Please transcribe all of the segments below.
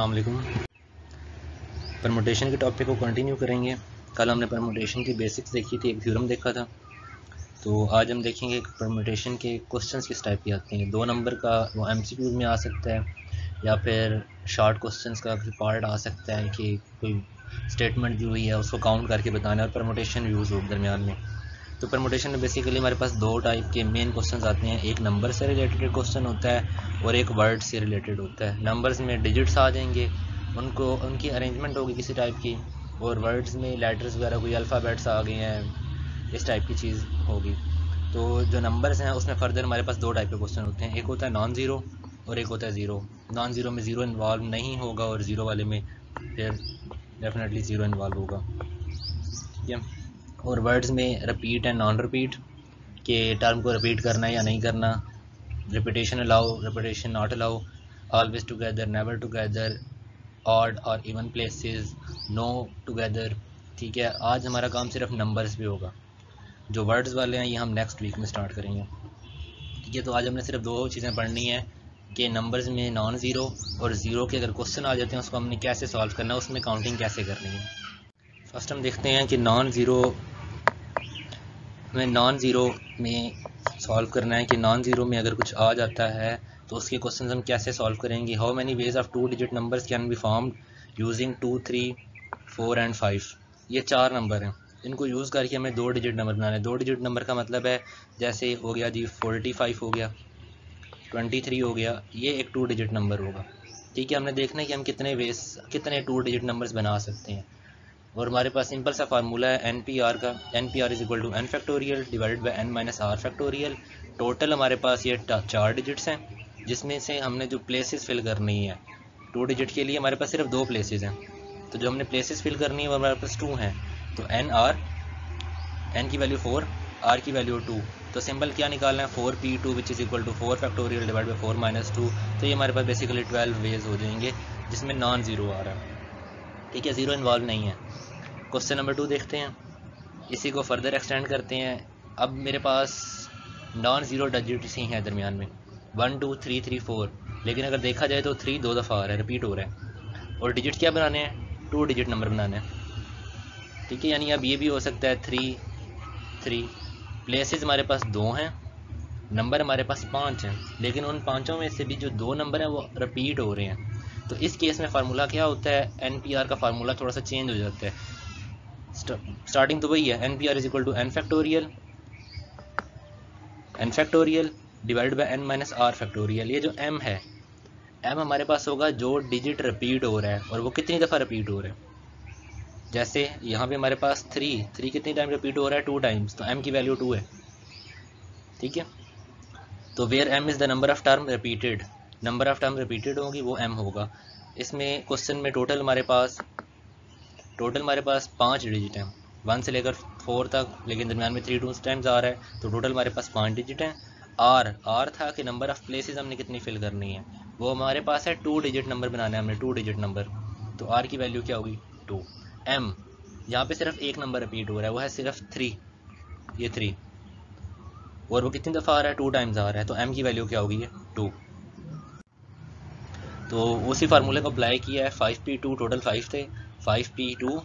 अलैक्म permutation के topic को continue करेंगे। कल हमने परमोटेशन की बेसिक्स देखी थी, एक थ्योरम देखा था। तो आज हम देखेंगे परमोटेशन के क्वेश्चंस किस टाइप के आते हैं। दो नंबर का वो एम में आ सकता है, या फिर शॉर्ट क्वेश्चंस का पार्ट आ सकता है कि कोई स्टेटमेंट जो हुई है, उसको काउंट करके बताना है और परमोटेशन यूज़ हो दरमियान में। तो परमोटेशन में बेसिकली हमारे पास दो टाइप के मेन क्वेश्चन आते हैं। एक नंबर से रिलेटेड क्वेश्चन होता है और एक वर्ड से रिलेटेड होता है। नंबर्स में डिजिट्स आ जाएँगे। उनको, उनकी अरेंजमेंट होगी किसी टाइप की और वर्ड्स में लेटर्स वगैरह, कोई अल्फ़ाबेट्स आ गए हैं, इस टाइप की चीज़ होगी। तो जो नंबर्स हैं, उसमें फर्दर हमारे पास दो टाइप के क्वेश्चन होते हैं। एक होता है नॉन ज़ीरो और एक होता है ज़ीरो नॉन ज़ीरो में ज़ीरो इन्वॉल्व नहीं होगा और ज़ीरो वाले में फिर डेफिनेटली ज़ीरो इन्वॉल्व होगा। ठीक है और वर्ड्स में रिपीट एंड नॉन रिपीट के टर्म को रिपीट करना या नहीं करना repetition allow repetition not allow always together never together odd और इवन प्लेसेस नो टुगेदर ठीक है? आज हमारा काम सिर्फ़ नंबर्स पे होगा। जो वर्ड्स वाले हैं, ये हम नेक्स्ट वीक में स्टार्ट करेंगे। ठीक है? तो आज हमने सिर्फ़ दो चीज़ें पढ़नी है, कि नंबर्स में नॉन ज़ीरो और ज़ीरो के अगर क्वेश्चन आ जाते हैं, उसको हमने कैसे सॉल्व करना है, उसमें काउंटिंग कैसे करनी है? फ़र्स्ट हम देखते हैं कि नॉन ज़ीरो हमें नॉन ज़ीरो में सॉल्व करना है कि नॉन ज़ीरो में अगर कुछ आ जाता है तो उसके क्वेश्चन हम कैसे सॉल्व करेंगे? How many ways of two digit numbers can be formed using two three four and five ये चार नंबर हैं। इनको यूज़ करके हमें दो डिजिट नंबर बनाना दो डिजिट नंबर का मतलब है, जैसे हो गया जी फोर्टी फाइव हो गया ट्वेंटी थ्री हो गया, ये एक टू डिजिट नंबर होगा। ठीक है, हमने देखना है कि हम कितने वेस कितने टू डिजिट नंबर्स बना सकते हैं। और हमारे पास सिंपल सा फार्मूला है एन पी आर का। N P R is equal to N factorial divided by N minus R factorial total हमारे पास ये चार डिजिट्स हैं, जिसमें से हमने जो प्लेसेस फिल करनी है टू डिजिट के लिए हमारे पास सिर्फ़ दो प्लेसेस हैं। तो जो हमने प्लेसेस फिल करनी है, वो हमारे पास टू हैं। तो एन आर एन की वैल्यू फोर आर की वैल्यू टू तो सिंपल क्या निकालना है? Four P two which is equal to four factorial divide by four minus two तो ये हमारे पास बेसिकली ट्वेल्व वेज हो जाएँगे, जिसमें नॉन ज़ीरो आ रहा है। ठीक है ज़ीरो इन्वॉल्व नहीं है। क्वेश्चन नंबर टू देखते हैं। इसी को फर्दर एक्सटेंड करते हैं। अब मेरे पास नॉन ज़ीरो डिजिट्स ही हैं दरमियान में। One two three three four लेकिन अगर देखा जाए तो थ्री दो दफ़ा आ रहा है रिपीट हो रहा है। और डिजिट क्या बनाने हैं? टू डिजिट नंबर बनाने हैं। ठीक है, यानी अब ये भी हो सकता है थ्री थ्री प्लेसेस हमारे पास दो हैं। नंबर हमारे पास पाँच हैं। लेकिन उन पाँचों में से भी जो दो नंबर हैं, वो रिपीट हो रहे हैं। तो इस केस में फार्मूला क्या होता है? एन पी आर का फार्मूला थोड़ा सा चेंज हो जाता है। स्टार्टिंग तो वही है। N P R is equal to N factorial N factorial divide by N minus R factorial ये जो एम है एम हमारे पास होगा जो डिजिट रिपीट हो रहा है और वो कितनी दफ़ा रिपीट हो रहा है? जैसे यहाँ पे हमारे पास थ्री थ्री कितनी टाइम रिपीट हो रहा है? टू टाइम्स तो एम की वैल्यू टू है। ठीक है? तो where M is the number of term repeated number of term repeated होगी, वो एम होगा। इसमें क्वेश्चन में टोटल हमारे पास टोटल हमारे पास पाँच डिजिट हैं। वन से लेकर फोर तक, लेकिन दरमियान में थ्री टू टाइम्स आ रहा है तो टोटल हमारे पास पाँच डिजिट हैं। आर आर था कि नंबर ऑफ़ प्लेसेस हमने कितनी फिल करनी है। वो हमारे पास है टू डिजिट नंबर बनाना हमने टू डिजिट नंबर तो आर की वैल्यू क्या होगी? टू एम यहाँ पे सिर्फ़ एक नंबर रिपीट हो रहा है, वो है सिर्फ़ थ्री ये थ्री और वो कितनी दफ़ा आ रहा है? टू टाइम्स आ रहा है तो एम की वैल्यू क्या होगी? ये टू तो उसी फार्मूले को अप्लाई किया है। Five P two total five थे। Five P two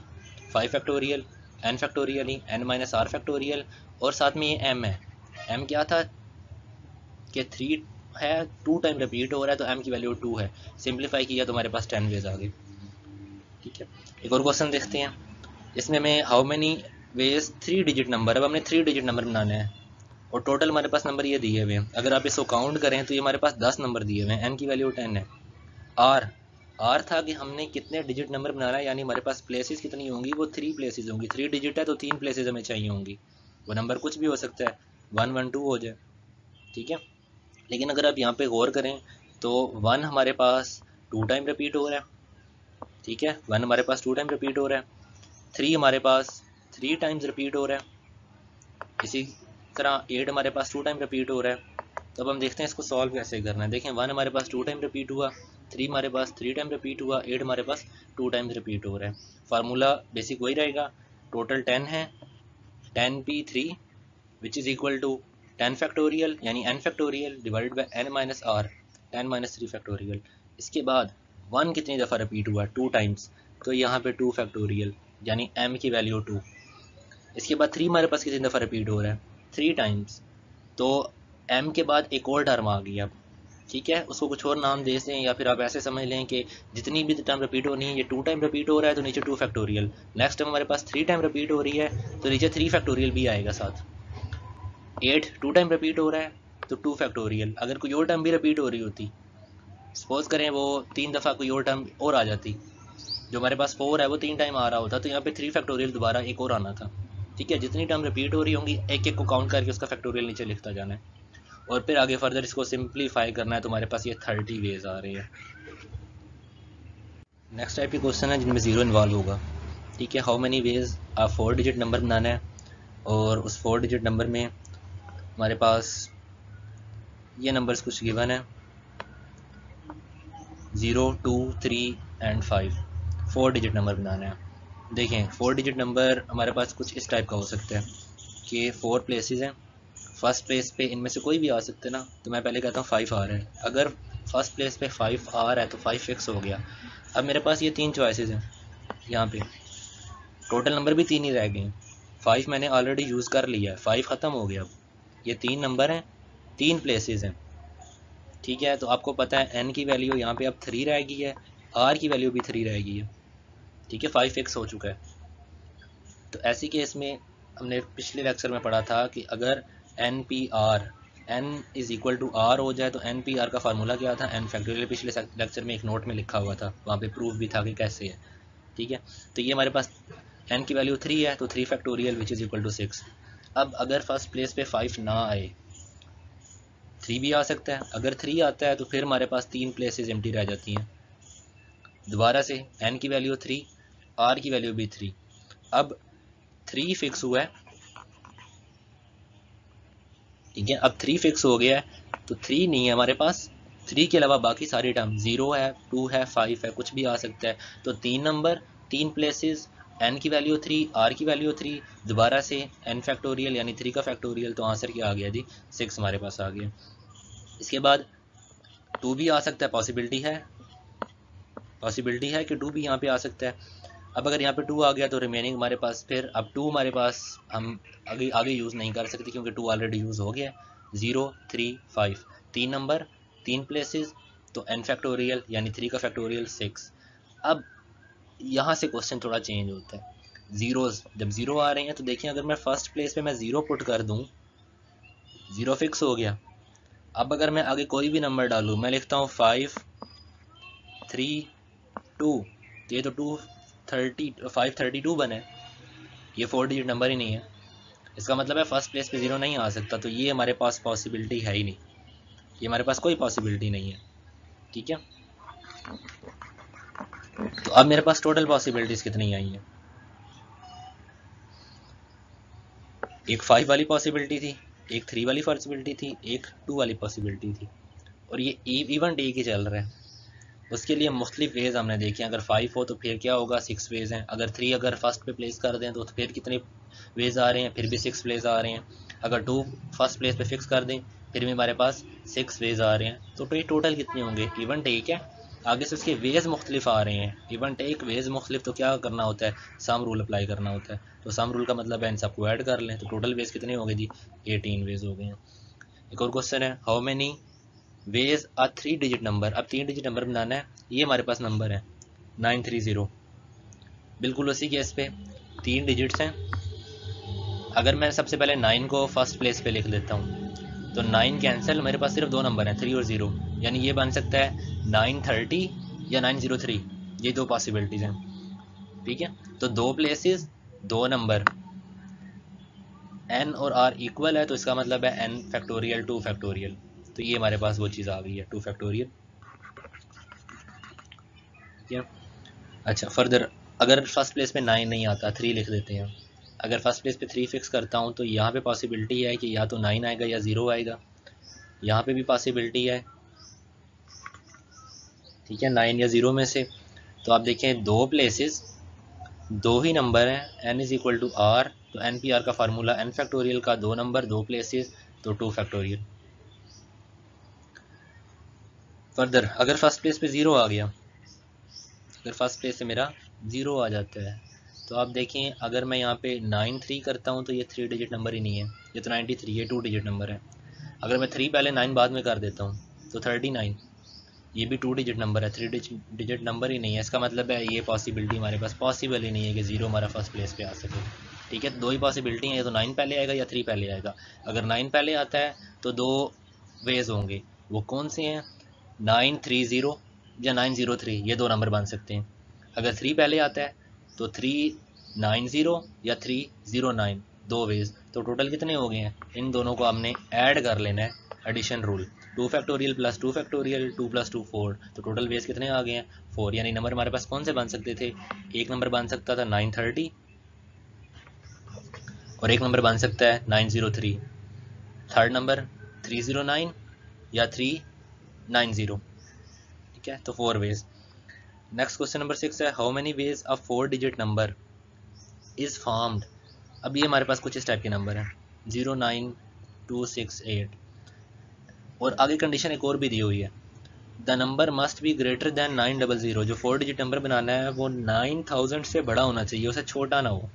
five factorial N factorial he N minus are factorial और साथ में ये एम है। एम क्या था? कि थ्री है टू टाइम रिपीट हो रहा है तो एम की वैल्यू टू है। सिंप्लीफाई किया तो हमारे पास टेन वेज आ गई ठीक है? एक और क्वेश्चन देखते हैं। इसमें हमें how many ways three digit number अब हमने थ्री डिजिट नंबर बनाने हैं। और टोटल हमारे पास नंबर ये दिए हुए हैं। अगर आप इसको काउंट करें तो ये हमारे पास दस नंबर दिए हुए हैं। एन की वैल्यू टेन है। आर आर था कि हमने कितने डिजिट नंबर बनाना है, यानी हमारे पास प्लेसेस कितनी होंगी? वो थ्री प्लेसेस होंगी। थ्री डिजिट है तो तीन प्लेसेस हमें चाहिए होंगी। वो नंबर कुछ भी हो सकता है। वन वन टू हो जाए। ठीक है? लेकिन अगर आप यहाँ पे गौर करें तो वन हमारे पास टू टाइम रिपीट हो रहा है। ठीक है? वन हमारे पास टू टाइम रिपीट हो रहा है। थ्री हमारे पास थ्री टाइम्स रिपीट हो रहा है। इसी तरह एट हमारे पास टू टाइम रिपीट हो रहा है। तो अब हम देखते हैं इसको सॉल्व कैसे करना है। देखें वन हमारे पास टू टाइम रिपीट हुआ। थ्री हमारे पास थ्री टाइम रिपीट हुआ एट हमारे पास टू टाइम्स रिपीट हो रहा है। फार्मूला बेसिक वही रहेगा। टोटल टेन है। Ten P three which is equal to ten factorial यानी N factorial divided by N minus R ten minus three factorial इसके बाद वन कितनी दफ़ा रिपीट हुआ? टू टाइम्स तो यहाँ पे टू फैक्टोरियल यानी एम की वैल्यू टू इसके बाद थ्री हमारे पास कितनी दफ़ा रिपीट हो रहा है? थ्री टाइम्स तो एम के बाद एक और टर्म आ गई अब। ठीक है? उसको कुछ और नाम दे दें या फिर आप ऐसे समझ लें कि जितनी भी टर्म रिपीट होनी है, ये टू टाइम रिपीट हो रहा है तो नीचे टू फैक्टोरियल नेक्स्ट टाइम हमारे पास थ्री टाइम रिपीट हो रही है तो नीचे थ्री फैक्टोरियल भी आएगा साथ. एट टू टाइम रिपीट हो रहा है तो टू फैक्टोरियल अगर कोई और टर्म भी रिपीट हो रही होती सपोज़ करें वो तीन दफ़ा कोई और टर्म और आ जाती. जो हमारे पास फोर है, वो तीन टाइम आ रहा होता तो यहाँ पे थ्री फैक्टोरियल दोबारा एक और आना था. ठीक है? जितनी टर्म रिपीट हो रही होंगी एक एक को काउंट करके उसका फैक्टोरियल नीचे लिखता जाना है. और फिर आगे फर्दर इसको सिंप्लीफाई करना है तो हमारे पास ये थर्टी वेज आ रहे हैं। नेक्स्ट टाइप के क्वेश्चन है जिनमें ज़ीरो इन्वॉल्व होगा। ठीक है हाउ मेनी वेज आप फोर डिजिट नंबर बनाना है? और उस फोर डिजिट नंबर में हमारे पास ये नंबर्स कुछ गिवन है। Zero two three and five four digit number बनाना है। देखें फोर डिजिट नंबर हमारे पास कुछ इस टाइप का हो सकता है कि फोर प्लेसेस हैं। फ़र्स्ट प्लेस पे इनमें से कोई भी आ सकते ना तो मैं पहले कहता हूँ फाइव आ रहा है। अगर फ़र्स्ट प्लेस पे फाइव आ रहा है तो फाइव फिक्स हो गया। अब मेरे पास ये तीन चॉइसेस हैं, यहाँ पे। टोटल नंबर भी तीन ही रह गए हैं। फाइव मैंने ऑलरेडी यूज़ कर लिया है। फाइव ख़त्म हो गया अब। ये तीन नंबर हैं, तीन प्लेसेस हैं। ठीक है तो आपको पता है एन की वैल्यू यहाँ पे अब थ्री रह गई है। आर की वैल्यू भी थ्री रह गई है। ठीक है फाइव फिक्स हो चुका है। तो ऐसी केस में हमने पिछले लेक्चर में पढ़ा था कि अगर N P R, N is equal to R हो जाए तो एन पी आर का फार्मूला क्या था? एन फैक्टोरियल पिछले लेक्चर में एक नोट में लिखा हुआ था। वहाँ पे प्रूफ भी था कि कैसे है। ठीक है? तो ये हमारे पास एन की वैल्यू थ्री है तो three factorial which is equal to six अब अगर फ़र्स्ट प्लेस पे फाइव ना आए थ्री भी आ सकता है। अगर थ्री आता है तो फिर हमारे पास तीन प्लेसेस एम्प्टी रह जाती हैं। दोबारा से एन की वैल्यू थ्री आर की वैल्यू भी थ्री अब थ्री फिक्स हुआ है। ठीक है? अब थ्री फिक्स हो गया है तो थ्री नहीं है हमारे पास। थ्री के अलावा बाकी सारी टर्म ज़ीरो है टू है फाइव है, कुछ भी आ सकता है। तो तीन नंबर तीन प्लेसेस एन की वैल्यू थ्री आर की वैल्यू थ्री दोबारा से एन फैक्टोरियल यानी थ्री का फैक्टोरियल तो आंसर क्या आ गया जी? सिक्स हमारे पास आ गया। इसके बाद टू भी आ सकता है पॉसिबिलिटी है। पॉसिबिलिटी है कि टू भी यहाँ पे आ सकता है। अब अगर यहाँ पे टू आ गया तो रिमेनिंग हमारे पास फिर, अब टू हमारे पास हम आगे आगे यूज़ नहीं कर सकते क्योंकि टू ऑलरेडी यूज़ हो गया ज़ीरो थ्री फाइव तीन नंबर तीन प्लेसेस तो एन फैक्टोरियल यानी थ्री का फैक्टोरियल सिक्स अब यहाँ से क्वेश्चन थोड़ा चेंज होता है। ज़ीरोज़ जब ज़ीरो आ रहे हैं तो देखिए, अगर मैं फ़र्स्ट प्लेस पे मैं ज़ीरो पुट कर दूँ ज़ीरो फिक्स हो गया। अब अगर मैं आगे कोई भी नंबर डालूँ, मैं लिखता हूँ फाइव थ्री टू ये तो two thirty five thirty two बने। ये फोर डिजिट नंबर ही नहीं है। इसका मतलब है फ़र्स्ट प्लेस पे ज़ीरो नहीं आ सकता तो ये हमारे पास पॉसिबिलिटी है ही नहीं। ये हमारे पास कोई पॉसिबिलिटी नहीं है। ठीक है? तो अब मेरे पास टोटल पॉसिबिलिटीज़ कितनी आई हैं? एक फाइव वाली पॉसिबिलिटी थी, एक थ्री वाली पॉसिबिलिटी थी, एक टू वाली पॉसिबिलिटी थी। और ये इवन डे की चल रहा है। उसके लिए मुख्तलिफ़ वेज हमने देखे अगर फाइव हो तो फिर क्या होगा? सिक्स वेज हैं। अगर थ्री अगर फ़र्स्ट पे प्लेस कर दें तो फिर कितने वेज आ रहे हैं? फिर भी सिक्स प्लेस आ रहे हैं। अगर टू फ़र्स्ट प्लेस पे फिक्स कर दें, फिर भी हमारे पास सिक्स वेज आ रहे हैं। तो ये टोटल कितने होंगे? इवन टेक है। आगे से उसके वेज मुख्तलिफ़ आ रहे हैं। इवन टेक वेज मुख्तलिफ़ तो क्या करना होता है? सम रूल अप्लाई करना होता है। तो सम रूल का मतलब है इन सबको ऐड कर लें। तो टोटल वेज कितने हो गए जी? एटीन वेज हो गए हैं। एक और क्वेश्चन है how many ways a three digit number अब तीन डिजिट नंबर बनाना है, ये हमारे पास नंबर है नाइन थ्री ज़ीरो बिल्कुल उसी केस पे, तीन डिजिट्स हैं। अगर मैं सबसे पहले नाइन को फ़र्स्ट प्लेस पे लिख देता हूँ तो नाइन कैंसिल मेरे पास सिर्फ़ दो नंबर हैं थ्री और ज़ीरो यानी ये बन सकता है नाइन थर्टी या नाइन ज़ीरो थ्री ये दो पॉसिबिलिटीज़ हैं। ठीक है? तो दो प्लेसेस दो नंबर एन और आर इक्वल है तो इसका मतलब है एन फैक्टोरियल टू फैक्टोरियल तो ये हमारे पास वो चीज़ आ गई है टू फैक्टोरियल ठीक है अच्छा फर्दर अगर फ़र्स्ट प्लेस पे नाइन नहीं आता थ्री लिख देते हैं। अगर फ़र्स्ट प्लेस पे थ्री फिक्स करता हूँ तो यहाँ पे पॉसिबिलिटी है कि या तो नाइन आएगा या ज़ीरो आएगा। यहाँ पे भी पॉसिबिलिटी है। ठीक है नाइन या ज़ीरो में से। तो आप देखें दो प्लेसेस दो ही नंबर हैं N is equal to R तो एन पी आर का फार्मूला एन फैक्टोरियल का दो नंबर दो प्लेसेस तो टू फैक्टोरियल फर्दर, अगर फ़र्स्ट प्लेस पे ज़ीरो आ गया, अगर फ़र्स्ट प्लेस से मेरा ज़ीरो आ जाता है तो आप देखें, अगर मैं यहाँ पे नाइन थ्री करता हूँ तो ये थ्री डिजिट नंबर ही नहीं है, ये तो नाइन्टी थ्री ये टू डिजिट नंबर है। अगर मैं थ्री पहले नाइन बाद में कर देता हूँ तो थर्टी नाइन ये भी टू डिजिट नंबर है थ्री डिजिट नंबर ही नहीं है। इसका मतलब है, ये पॉसिबिलिटी हमारे पास पॉसिबल ही नहीं है कि ज़ीरो हमारा फ़र्स्ट प्लेस पे आ सके। ठीक है, दो ही पॉसिबिलिटी हैं है तो नाइन पहले आएगा, या थ्री पहले आएगा। अगर नाइन पहले आता है तो दो वेज होंगे। वो कौन से हैं? नाइन थ्री ज़ीरो या नाइन ज़ीरो थ्री, ये दो नंबर बन सकते हैं। अगर थ्री पहले आता है तो थ्री नाइन ज़ीरो या थ्री ज़ीरो नाइन दो वेज तो टोटल कितने हो गए हैं? इन दोनों को हमने ऐड कर लेना है addition rule two factorial plus two factorial two plus two four तो टोटल वेज कितने आ गए हैं? फोर यानी नंबर हमारे पास कौन से बन सकते थे? एक नंबर बन सकता था नाइन थर्टी, और एक नंबर बन सकता है nine zero three. Third number three zero nine या थ्री नाइन ज़ीरो। ठीक है तो four ways next question number six है how many ways a four digit number is formed अब ये हमारे पास कुछ इस टाइप के नंबर हैं। Zero nine two six eight और आगे कंडीशन एक और भी दी हुई है। The number must be greater than nine double zero जो फोर डिजिट नंबर बनाना है, वो नाइन थाउज़ेंड से बड़ा होना चाहिए, उसे छोटा ना हो।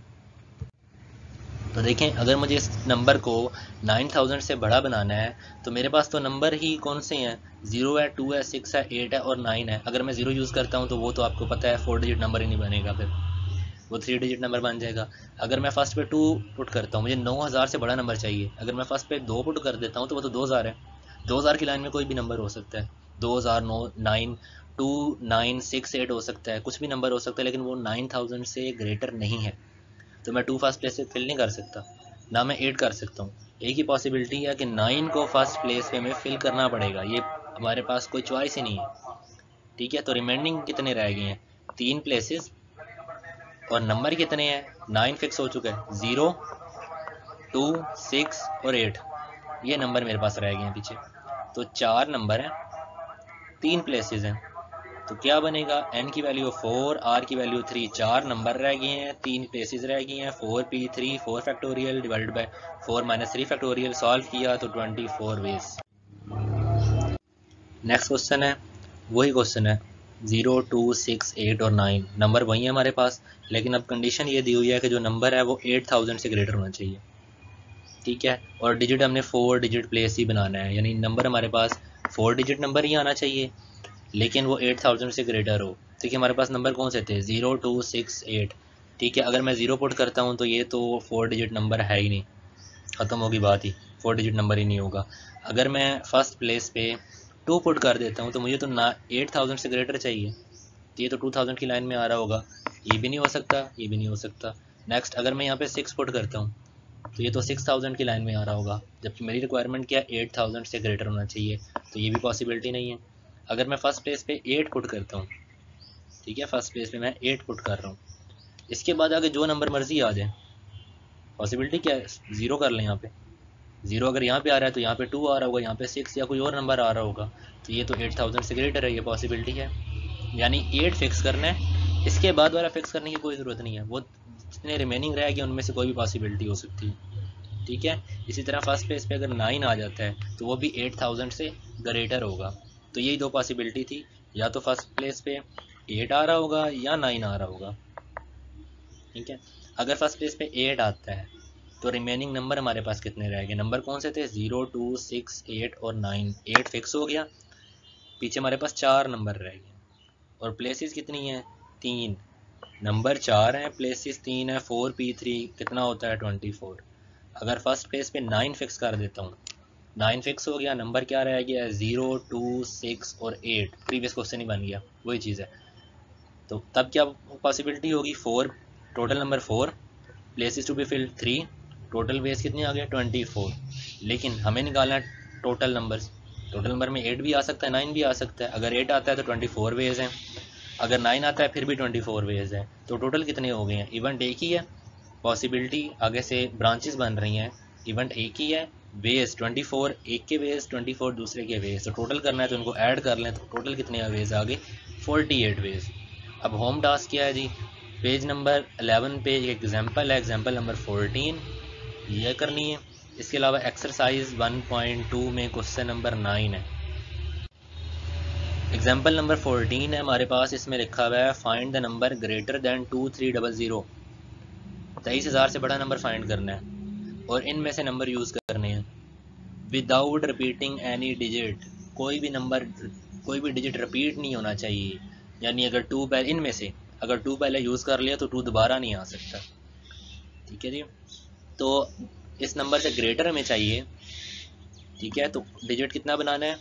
तो देखें, अगर मुझे इस नंबर को 9000 से बड़ा बनाना है तो मेरे पास तो नंबर ही कौन से हैं? ज़ीरो है टू है सिक्स है एट है और नाइन है। अगर मैं ज़ीरो यूज़ करता हूँ तो वो तो आपको पता है फोर डिजिट नंबर ही नहीं बनेगा फिर। वो थ्री डिजिट नंबर बन जाएगा। अगर मैं फ़र्स्ट पे टू पुट करता हूँ, मुझे नौ हज़ार से बड़ा नंबर चाहिए। अगर मैं फ़र्स्ट पे दो पुट कर देता हूँ तो वो तो दो हज़ार है। दो हज़ार की लाइन में कोई भी नंबर हो सकता है। दो हज़ार, नौ nine two nine six eight हो सकता है। कुछ भी नंबर हो सकता है, लेकिन वो नाइन थाउज़ेंड से ग्रेटर नहीं है। तो मैं टू फ़र्स्ट प्लेस से फिल नहीं कर सकता। ना मैं एट कर सकता हूँ। एक ही पॉसिबिलिटी है कि नाइन को फ़र्स्ट प्लेस पे हमें फिल करना पड़ेगा। ये हमारे पास कोई चॉइस ही नहीं है। ठीक है तो रिमाइंडिंग कितने रह गए हैं? तीन प्लेसेस और नंबर कितने हैं? नाइन फिक्स हो चुका है। ज़ीरो टू सिक्स और एट ये नंबर मेरे पास रह गए हैं पीछे। तो चार नंबर हैं। तीन प्लेसेस हैं। तो क्या बनेगा? एन की वैल्यू फोर आर की वैल्यू थ्री चार नंबर रह गए हैं, तीन प्लेसेस रह गई हैं four P three four factorial divided by four minus three factorial solve किया तो twenty four ways next question है। वही क्वेश्चन है। ज़ीरो टू सिक्स एट और नाइन नंबर वही है हमारे पास, लेकिन अब कंडीशन ये दी हुई है कि जो नंबर है वो एट थाउज़ेंड से ग्रेटर होना चाहिए। ठीक है? और डिजिट हमने फोर डिजिट प्लेस ही बनाना है। यानी नंबर हमारे पास फोर डिजिट नंबर ही आना चाहिए। लेकिन वो एट थाउज़ेंड से ग्रेटर हो। है हमारे पास नंबर कौन से थे? ज़ीरो टू सिक्स एट ठीक है, अगर मैं ज़ीरो पुट करता हूँ तो ये तो फोर डिजिट नंबर है ही नहीं। ख़त्म होगी बात ही। फोर डिजिट नंबर ही नहीं होगा। अगर मैं फ़र्स्ट प्लेस पे टू पुट कर देता हूँ तो मुझे तो ना एट थाउज़ेंड से ग्रेटर चाहिए। तो ये तो टू थाउज़ेंड की लाइन में आ रहा होगा। ये भी नहीं हो सकता, ये भी नहीं हो सकता। नेक्स्ट अगर मैं यहाँ पे सिक्स पुट करता हूँ तो ये तो सिक्स थाउज़ेंड की लाइन में आ रहा होगा। जबकि मेरी रिक्वायरमेंट क्या एट थाउज़ेंड से ग्रेटर होना चाहिए। तो ये भी पॉसिबिलिटी नहीं है। अगर मैं फ़र्स्ट प्लेस पे एट पुट करता हूँ, ठीक है? फ़र्स्ट प्लेस पे मैं एट पुट कर रहा हूँ। इसके बाद आगे जो नंबर मर्ज़ी आ जाए। पॉसिबिलिटी क्या है? ज़ीरो कर लें यहाँ पे। ज़ीरो अगर यहाँ पे आ रहा है तो यहाँ पे टू आ रहा होगा, यहाँ पे सिक्स या कोई और नंबर आ रहा होगा। तो ये तो एट थाउज़ेंड से ग्रेटर है, ये पॉसिबिलिटी है। यानी एट फिक्स करना है। इसके बाद वाला फिक्स करने की कोई ज़रूरत नहीं है। वो जितने रिमेनिंग रहेगी, उनमें से कोई भी पॉसिबिलिटी हो सकती है। ठीक है? इसी तरह फ़र्स्ट प्लेस पे अगर नाइन आ जाता है तो वो भी एट थाउज़ेंड से ग्रेटर होगा। तो यही दो पॉसिबिलिटी थी। या तो फ़र्स्ट प्लेस पे एट आ रहा होगा या नाइन आ रहा होगा। ठीक है? अगर फ़र्स्ट प्लेस पे एट आता है तो रिमेनिंग नंबर हमारे पास कितने रह गए? नंबर कौन से थे? ज़ीरो टू सिक्स एट और नाइन एट फिक्स हो गया। पीछे हमारे पास चार नंबर रह गए। और प्लेसेस कितनी हैं? तीन। नंबर चार हैं प्लेसेस तीन है फोर पी थ्री कितना होता है? ट्वेंटी फोर अगर फ़र्स्ट प्लेस पे नाइन फिक्स कर देता हूँ नाइन फिक्स हो गया, नंबर क्या रह गया, ज़ीरो, टू, सिक्स और एट। प्रीवियस क्वेश्चन ही बन गया, वही चीज़ है। तो तब क्या पॉसिबिलिटी होगी? Four. Total number four places to be filled three total ways कितनी आ गया ट्वेंटी फोर लेकिन हमें निकालना है टोटल नंबर्स टोटल नंबर में एट भी आ सकता है नाइन भी आ सकता है। अगर एट आता है तो ट्वेंटी फोर वेज हैं। अगर नाइन आता है, फिर भी ट्वेंटी फोर वेज हैं। तो टोटल कितने हो गए हैं? इवेंट एक ही है। पॉसिबिलिटी आगे से ब्रांचेस बन रही हैं। इवेंट एक ही है। वेज 24 एक के वेज 24 दूसरे के वेज तो टोटल करना है तो उनको ऐड कर लें तो टोटल कितने वेज आ गए? 48 वेज अब होम टास्क क्या है जी? पेज नंबर 11 पे एक एग्जांपल है. एग्जांपल नंबर 14 ये करनी है. इसके अलावा एक्सरसाइज 1.2 में क्वेश्चन नंबर 9 है. एग्ज़ाम्पल नंबर फोरटीन है हमारे पास. इसमें लिखा हुआ है find the number greater than two three double zero तेईस हज़ार से बड़ा नंबर फाइंड करना है. और इनमें से नंबर यूज़ करने हैं। विदाउट रिपीटिंग एनी डिजिट कोई भी नंबर, कोई भी डिजिट रिपीट नहीं होना चाहिए। यानी अगर टू पहले इनमें से अगर टू पहले यूज़ कर लिया तो टू दोबारा नहीं आ सकता। ठीक है जी? तो इस नंबर से ग्रेटर हमें चाहिए। ठीक है? तो डिजिट कितना बनाना है?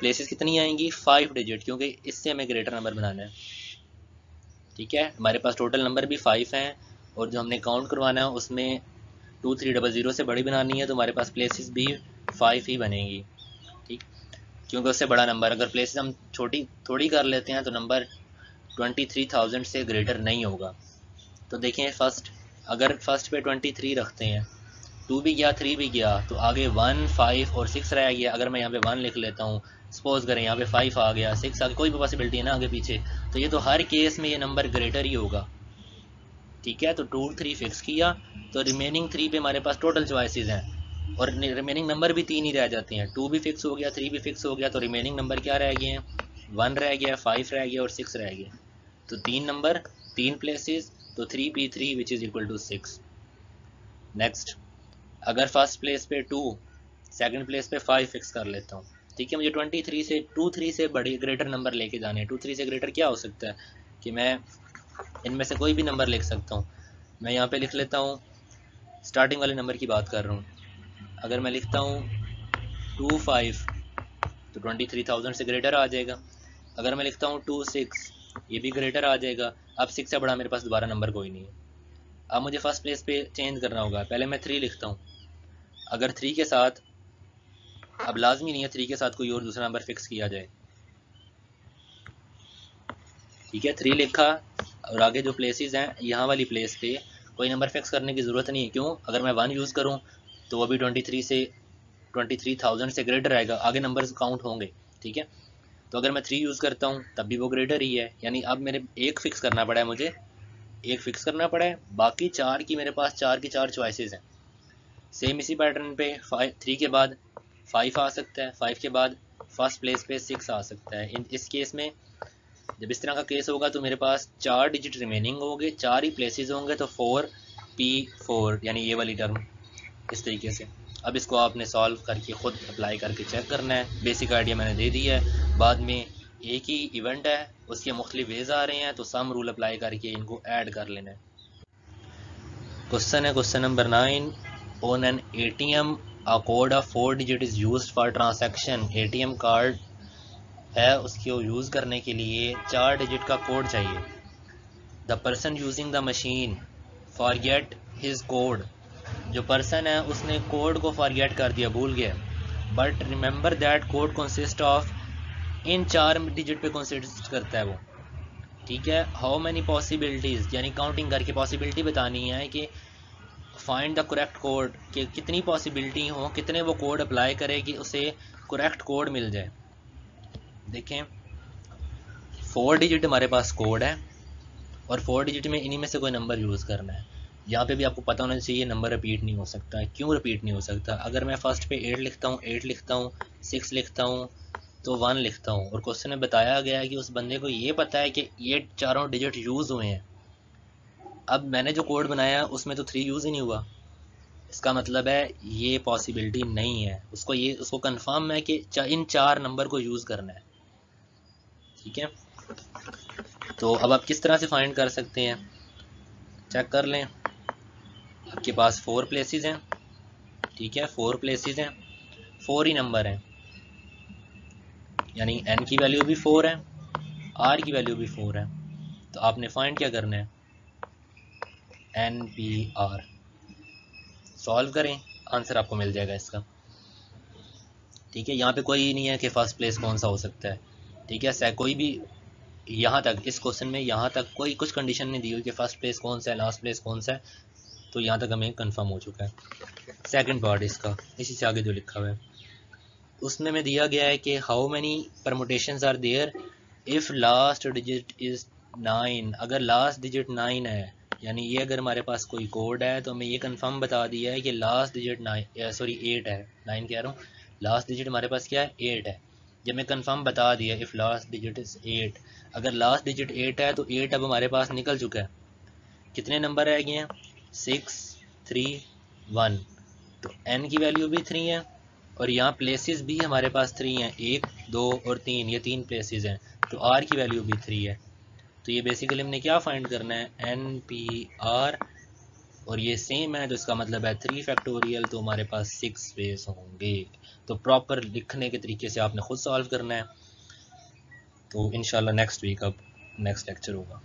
प्लेसेस कितनी आएँगी? फाइव डिजिट क्योंकि इससे हमें ग्रेटर नंबर बनाना है। ठीक है? हमारे पास टोटल नंबर भी फाइव हैं। और जो हमने काउंट करवाना है, उसमें टू थ्री डबल ज़ीरो से बड़ी बनानी है तो हमारे पास प्लेसेस भी फाइव ही बनेगी, ठीक? क्योंकि उससे बड़ा नंबर अगर प्लेसेस हम छोटी, थोड़ी कर लेते हैं तो नंबर ट्वेंटी थ्री थाउज़ेंड से ग्रेटर नहीं होगा। तो देखें फ़र्स्ट अगर फ़र्स्ट पे ट्वेंटी थ्री रखते हैं टू भी गया थ्री भी गया तो आगे वन फाइव और सिक्स रह गया। अगर मैं यहाँ पे वन लिख लेता हूँ सपोज़ करें यहाँ पे फाइव आ गया सिक्स आ गया, कोई भी पॉसिबिलिटी है ना आगे पीछे तो ये तो हर केस में ये नंबर ग्रेटर ही होगा। ठीक है तो टू थ्री फिक्स किया तो रिमेनिंग थ्री पे हमारे पास टोटल चॉइसेस हैं। और रिमेनिंग नंबर भी तीन ही रह जाते हैं। टू भी फिक्स हो गया थ्री भी फिक्स हो गया तो रिमेनिंग नंबर क्या रह गए हैं? वन रह गया फाइव रह गया और सिक्स रह गया तो तीन नंबर तीन प्लेसेस तो three P three which is equal to six next अगर फ़र्स्ट प्लेस पे टू सेकंड प्लेस पे फाइव फिक्स कर लेता हूँ। ठीक है, मुझे ट्वेंटी थ्री से टू थ्री से बड़े ग्रेटर नंबर लेके जाने हैं। टू थ्री से ग्रेटर क्या हो सकता है? कि मैं इनमें से कोई भी नंबर लिख सकता हूँ। मैं यहाँ पे लिख लेता हूँ। स्टार्टिंग वाले नंबर की बात कर रहा हूँ। अगर मैं लिखता हूँ टू फाइव तो ट्वेंटी थ्री थाउज़ेंड से ग्रेटर आ जाएगा। अगर मैं लिखता हूँ टू सिक्स, ये भी ग्रेटर आ जाएगा। अब सिक्स से बड़ा मेरे पास दोबारा नंबर कोई नहीं है। अब मुझे फ़र्स्ट प्लेस पे चेंज करना होगा। पहले मैं थ्री लिखता हूँ। अगर थ्री के साथ, अब लाजमी नहीं है थ्री के साथ कोई और दूसरा नंबर फिक्स किया जाए। ठीक है? थ्री लिखा और आगे जो प्लेसेस हैं, यहाँ वाली प्लेस पे कोई नंबर फिक्स करने की ज़रूरत नहीं है। क्यों? अगर मैं वन यूज़ करूँ तो वो भी ट्वेंटी थ्री से ट्वेंटी थ्री थाउज़ेंड से ग्रेटर आएगा आगे नंबर्स काउंट होंगे, ठीक है? तो अगर मैं थ्री यूज़ करता हूँ, तब भी वो ग्रेटर ही है। यानी अब मेरे एक फिक्स करना पड़ा है मुझे। एक फिक्स करना पड़ा है। बाकी चार की मेरे पास चार की चार चॉइसेस हैं। सेम इसी पैटर्न पे फाइव थ्री के बाद फाइव आ सकता है। फाइव के बाद फ़र्स्ट प्लेस पे सिक्स आ सकता है। इन इस केस में जब इस तरह का केस होगा तो मेरे पास चार डिजिट रिमेनिंग होंगे, चार ही प्लेसेस होंगे तो फोर पी फोर यानी ये वाली टर्म इस तरीके से। अब इसको आपने सॉल्व करके ख़ुद अप्लाई करके चेक करना है। बेसिक आइडिया मैंने दे दी है। बाद में एक ही इवेंट है, उसके मुख्तलिफ़ वेज आ रहे हैं तो सम रूल अप्लाई करके इनको ऐड कर लेना है। क्वेश्चन है question number nine on an A T M a code of four digit is used for transaction. ATM card है उसको यूज़ करने के लिए चार डिजिट का कोड चाहिए। The person using the machine forget his code जो पर्सन है, उसने कोड को फॉरगेट कर दिया, भूल गया। But remember that code consist of इन चार डिजिट पे कंसिस्ट करता है वो। ठीक है? हाउ मैनी पॉसिबिलिटीज़ यानी काउंटिंग करके पॉसिबिलिटी बतानी है कि फाइंड द करेक्ट कोड कि कितनी पॉसिबिलिटी हो, कितने वो कोड अप्लाई करे कि उसे करेक्ट कोड मिल जाए। देखें फोर डिजिट हमारे पास कोड है और फोर डिजिट में इन्हीं में से कोई नंबर यूज़ करना है। यहाँ पे भी आपको पता होना चाहिए नंबर रिपीट नहीं हो सकता है क्यों रिपीट नहीं हो सकता? अगर मैं फ़र्स्ट पे एट लिखता हूँ एट लिखता हूँ सिक्स लिखता हूँ तो वन लिखता हूँ। और क्वेश्चन में बताया गया है कि उस बंदे को ये पता है कि ये चारों डिजिट यूज़ हुए हैं। अब मैंने जो कोड बनाया, उसमें तो थ्री यूज़ ही नहीं हुआ। इसका मतलब है, ये पॉसिबिलिटी नहीं है। उसको ये, उसको कंफर्म है कि इन चार नंबर को यूज़ करना है। ठीक है? तो अब आप किस तरह से फाइंड कर सकते हैं? चेक कर लें। आपके पास फोर प्लेसेस हैं। ठीक है फोर प्लेसेस हैं। फोर ही नंबर हैं। यानी एन की वैल्यू भी फोर है आर की वैल्यू भी फोर है। तो आपने फाइंड क्या करना है? एन पी आर सॉल्व करें। आंसर आपको मिल जाएगा इसका। ठीक है, यहाँ पे कोई नहीं है कि फ़र्स्ट प्लेस कौन सा हो सकता है। ठीक है कोई भी यहाँ तक, इस क्वेश्चन में यहाँ तक कोई कुछ कंडीशन नहीं दी हुई कि फ़र्स्ट प्लेस कौन सा है लास्ट प्लेस कौन सा है तो यहाँ तक हमें कंफर्म हो चुका है। सेकंड पार्ट इसका, इसी से आगे जो लिखा हुआ है। उसमें में दिया गया है कि how many permutation are there if last digit is nine अगर लास्ट डिजिट नाइन है, यानी ये अगर हमारे पास कोई कोड है तो हमें ये कंफर्म बता दिया है कि last digit nine sorry eight है। नाइन कह रहा हूँ। लास्ट डिजिट हमारे पास क्या है? एट है। जब मैं कंफर्म बता दिया if last digit is eight अगर लास्ट डिजिट एट है तो एट अब हमारे पास निकल चुका है। कितने नंबर रह गए हैं? सिक्स थ्री वन तो एन की वैल्यू भी थ्री है, और यहाँ प्लेसेस भी हमारे पास थ्री हैं। एक, दो और तीन, ये तीन प्लेसेस हैं। तो आर की वैल्यू भी थ्री है। तो ये बेसिकली हमने क्या फाइंड करना है? एन पी आर और ये सेम है तो इसका मतलब है थ्री फैक्टोरियल तो हमारे पास सिक्स वेज होंगे। तो प्रॉपर लिखने के तरीके से आपने खुद सॉल्व करना है। तो इनशाला नेक्स्ट वीक अब नेक्स्ट लेक्चर होगा।